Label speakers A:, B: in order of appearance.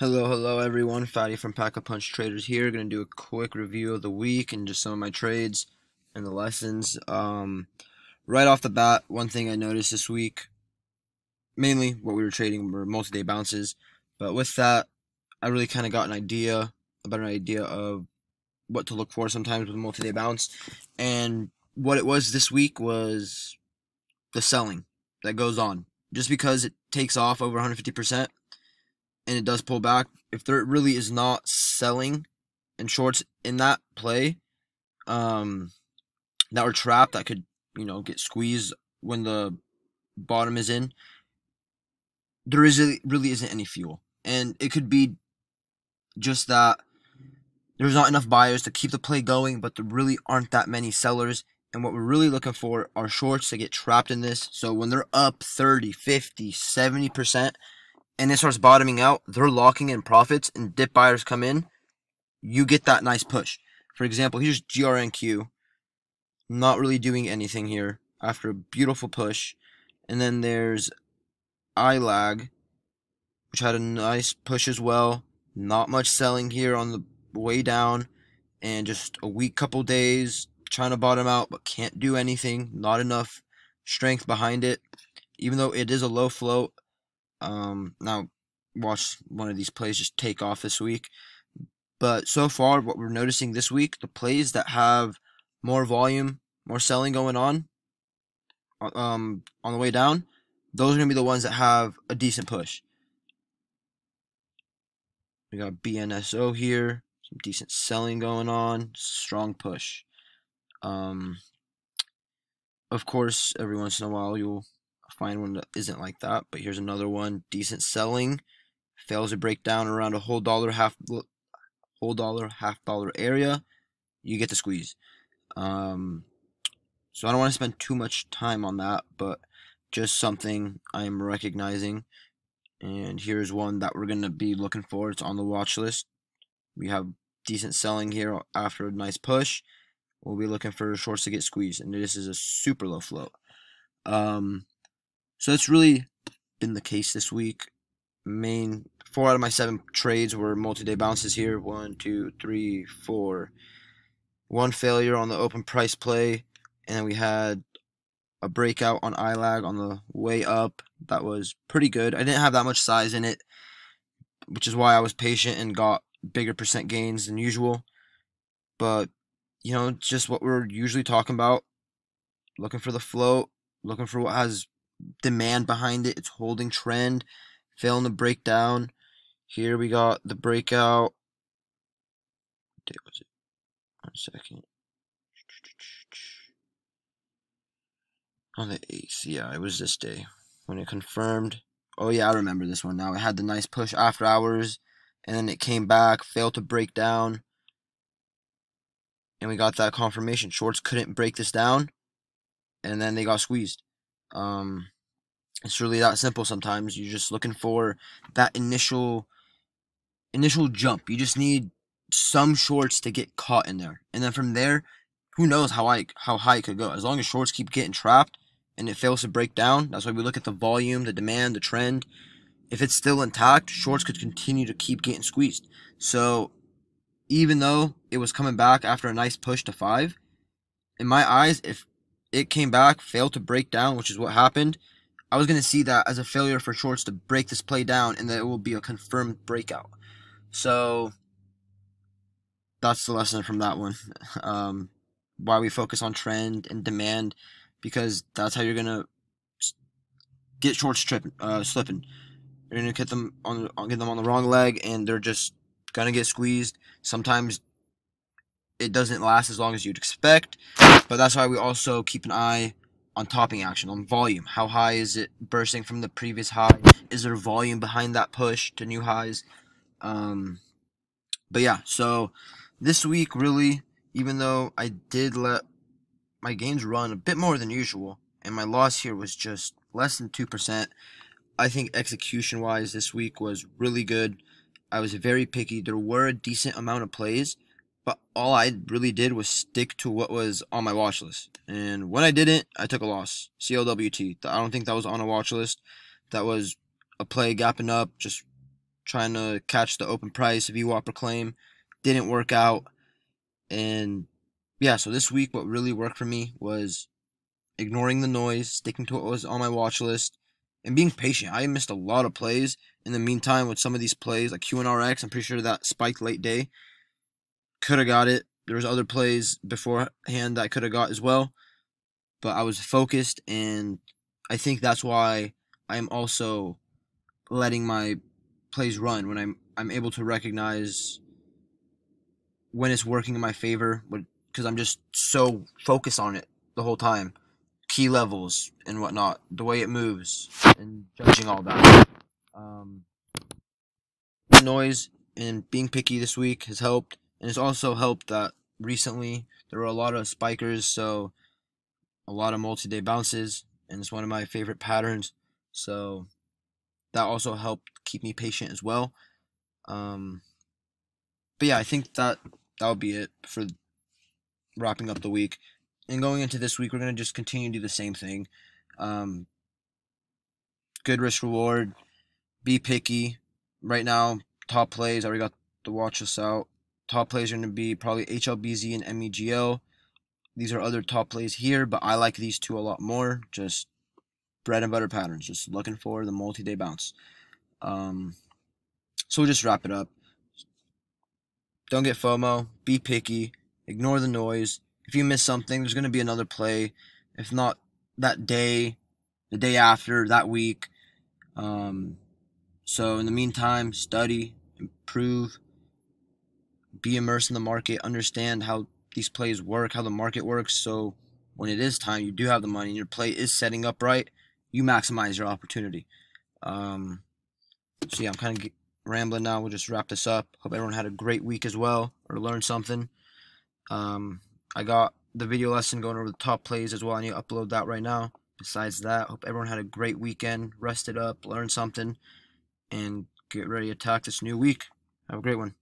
A: Hello, hello everyone. Fatty from Pack a Punch Traders here. Going to do a quick review of the week and just some of my trades and the lessons. Um, right off the bat, one thing I noticed this week, mainly what we were trading were multi-day bounces, but with that, I really kind of got an idea, a better idea of what to look for sometimes with multi-day bounce, and what it was this week was the selling that goes on. Just because it takes off over 150% and it does pull back, if there really is not selling and shorts in that play, um, that were trapped that could, you know, get squeezed when the bottom is in, there is really, really isn't any fuel. And it could be just that there's not enough buyers to keep the play going, but there really aren't that many sellers. And what we're really looking for are shorts to get trapped in this. So when they're up 30, 50, 70%, and it starts bottoming out, they're locking in profits and dip buyers come in, you get that nice push. For example, here's GRNQ, not really doing anything here after a beautiful push. And then there's ILAG, which had a nice push as well. Not much selling here on the way down, and just a weak couple days trying to bottom out, but can't do anything. Not enough strength behind it, even though it is a low float. Um, now, watch one of these plays just take off this week. But so far, what we're noticing this week, the plays that have more volume, more selling going on, um, on the way down, those are gonna be the ones that have a decent push. We got BNSO here, some decent selling going on, strong push. Um, of course, every once in a while you'll find one that isn't like that. But here's another one, decent selling, fails to break down around a whole dollar, half whole dollar, half dollar area. You get the squeeze. Um, so I don't want to spend too much time on that, but just something I'm recognizing. And here's one that we're going to be looking for. It's on the watch list. We have decent selling here after a nice push. We'll be looking for shorts to get squeezed. And this is a super low float. Um, so that's really been the case this week. Main four out of my seven trades were multi-day bounces here. One, two, three, four. One failure on the open price play, and then we had a breakout on ILAG on the way up. That was pretty good. I didn't have that much size in it, which is why I was patient and got bigger percent gains than usual. But you know, just what we're usually talking about. Looking for the float, looking for what has demand behind it. It's holding trend, failing to break down. Here we got the breakout. What was it? One second. On the 8th, yeah, it was this day when it confirmed. Oh, yeah, I remember this one now. It had the nice push after hours, and then it came back, failed to break down. And we got that confirmation. Shorts couldn't break this down, and then they got squeezed. Um, it's really that simple sometimes. You're just looking for that initial initial jump. You just need some shorts to get caught in there. And then from there, who knows how high how high it could go. As long as shorts keep getting trapped and it fails to break down, that's why we look at the volume, the demand, the trend. If it's still intact, shorts could continue to keep getting squeezed. So even though it was coming back after a nice push to five, in my eyes, if it came back, failed to break down, which is what happened. I was going to see that as a failure for shorts to break this play down and that it will be a confirmed breakout. So that's the lesson from that one. Um, why we focus on trend and demand because that's how you're going to get shorts tripping, uh, slipping. You're going to get them on get them on the wrong leg and they're just going to get squeezed. Sometimes it doesn't last as long as you'd expect. But that's why we also keep an eye on topping action, on volume. How high is it bursting from the previous high? Is there volume behind that push to new highs? Um, but yeah, so this week really, even though I did let my gains run a bit more than usual, and my loss here was just less than 2%, I think execution wise this week was really good. I was very picky. There were a decent amount of plays but all I really did was stick to what was on my watch list. And when I didn't, I took a loss. CLWT. I don't think that was on a watch list. That was a play gapping up, just trying to catch the open price of VWAP claim. Didn't work out. And yeah, so this week what really worked for me was ignoring the noise, sticking to what was on my watch list, and being patient. I missed a lot of plays in the meantime with some of these plays, like QNRX. I'm pretty sure that spiked late day. Could have got it. There was other plays beforehand that I could have got as well, but I was focused, and I think that's why I'm also letting my plays run when I'm I'm able to recognize when it's working in my favor because I'm just so focused on it the whole time key levels and whatnot, the way it moves, and judging all that. Um, noise and being picky this week has helped, and it's also helped that recently there were a lot of spikers, so a lot of multi-day bounces, and it's one of my favorite patterns. So that also helped keep me patient as well. Um, but yeah, I think that that would be it for wrapping up the week and going into this week, we're going to just continue to do the same thing. Um, good risk reward. Be picky. Right now, top plays. I already got the watch us out. Top plays are going to be probably HLBZ and MEGL. These are other top plays here, but I like these two a lot more. Just bread and butter patterns. Just looking for the multi-day bounce. Um, so we'll just wrap it up. Don't get FOMO. Be picky. Ignore the noise if you miss something, there's going to be another play. If not that day, the day after, that week. Um, so in the meantime, study, improve, be immersed in the market, understand how these plays work, how the market works. So when it is time, you do have the money, and your play is setting up right. You maximize your opportunity. Um, so yeah, I'm kind of rambling now. We'll just wrap this up. Hope everyone had a great week as well, or learned something. Um, I got the video lesson going over the top plays as well. I need to upload that right now. Besides that, hope everyone had a great weekend, rested up, learned something, and get ready to attack this new week. Have a great one.